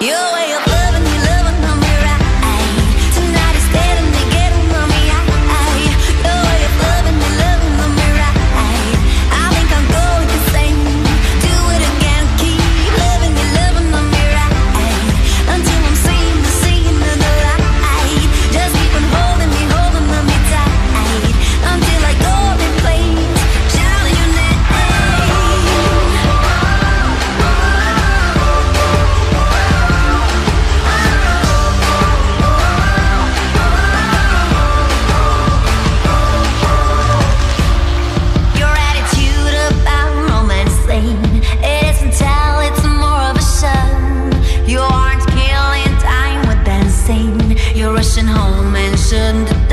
You And.